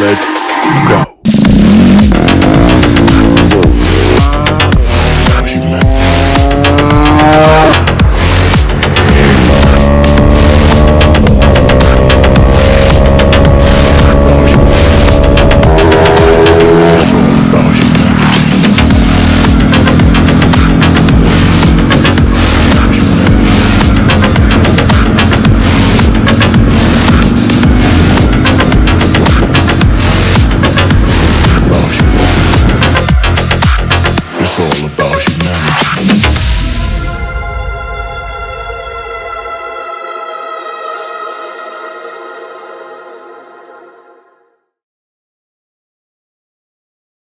Let's all about.